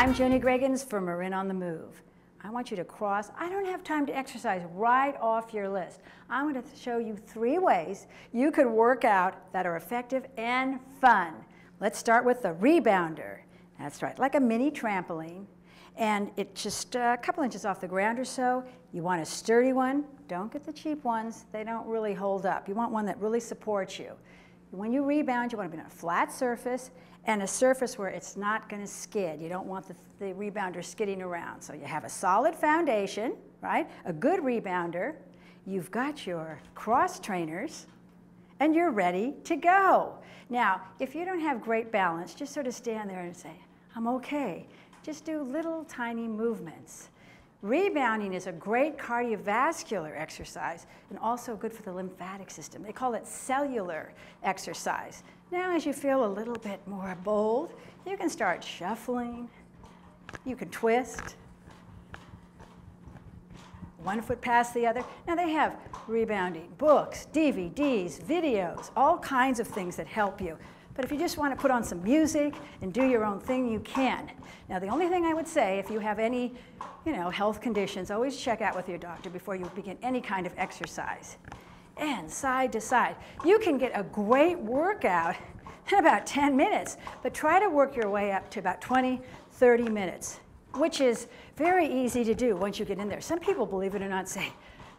I'm Joanie Greggains for Marin on the Move. I want you to cross, I don't have time to exercise, right off your list. I'm going to show you three ways you could work out that are effective and fun. Let's start with the rebounder. That's right, like a mini trampoline. And it's just uh, a couple inches off the ground or so. You want a sturdy one. Don't get the cheap ones. They don't really hold up. You want one that really supports you. When you rebound, you want to be on a flat surface and a surface where it's not going to skid. You don't want the, the rebounder skidding around. So you have a solid foundation, right? A good rebounder. You've got your cross trainers, and you're ready to go. Now, if you don't have great balance, just sort of stand there and say, I'm okay. Just do little tiny movements. Rebounding is a great cardiovascular exercise and also good for the lymphatic system. They call it cellular exercise. Now, as you feel a little bit more bold, you can start shuffling. You can twist. One foot past the other. Now, they have rebounding books, DVDs, videos, all kinds of things that help you. But if you just want to put on some music and do your own thing, you can. Now, the only thing I would say, if you have any, you know, health conditions, always check out with your doctor before you begin any kind of exercise. And side to side. You can get a great workout in about 10 minutes, but try to work your way up to about 20, 30 minutes, which is very easy to do once you get in there. Some people, believe it or not, say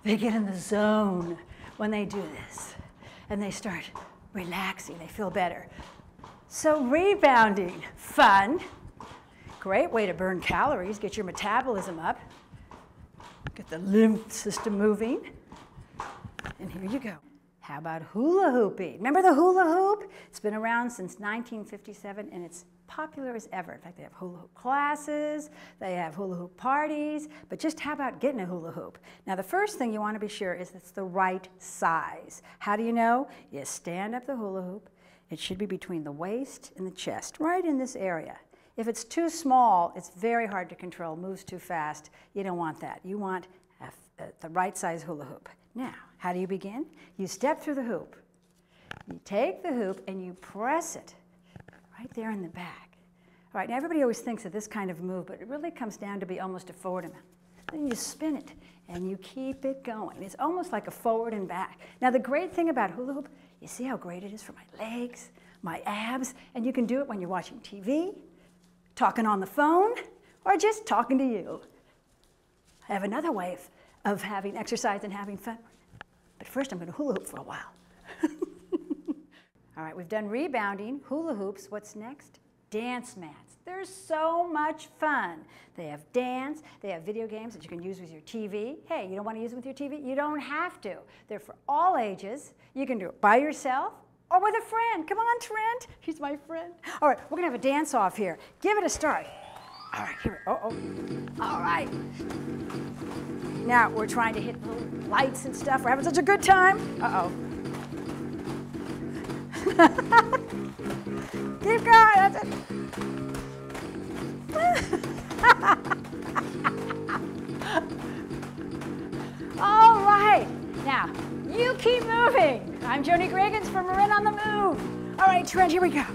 they get in the zone when they do this and they start relaxing, they feel better. So rebounding, fun, great way to burn calories, get your metabolism up, get the lymph system moving. And here you go. How about hula hooping? Remember the hula hoop? It's been around since 1957 and it's popular as ever. In fact, they have hula hoop classes, they have hula hoop parties, but just how about getting a hula hoop? Now, the first thing you want to be sure is it's the right size. How do you know? You stand up the hula hoop. It should be between the waist and the chest, right in this area. If it's too small, it's very hard to control, moves too fast. You don't want that. You want Uh, the right size hula hoop. Now, how do you begin? You step through the hoop. You take the hoop and you press it right there in the back. All right, now everybody always thinks of this kind of move, but it really comes down to be almost a forward and Then you spin it and you keep it going. It's almost like a forward and back. Now the great thing about hula hoop, you see how great it is for my legs, my abs, and you can do it when you're watching TV, talking on the phone, or just talking to you. I have another way of, of having exercise and having fun. But first I'm going to hula hoop for a while. All right, we've done rebounding, hula hoops. What's next? Dance mats. They're so much fun. They have dance, they have video games that you can use with your TV. Hey, you don't want to use them with your TV? You don't have to. They're for all ages. You can do it by yourself or with a friend. Come on, Trent. He's my friend. All right, we're going to have a dance off here. Give it a start. All right, here. Oh, oh. All right. Now we're trying to hit the lights and stuff. We're having such a good time. Uh-oh. Keep going. That's it. All right. Now, you keep moving. I'm Joanie Greggains from Marin on the Move. All right, Trent, here we go.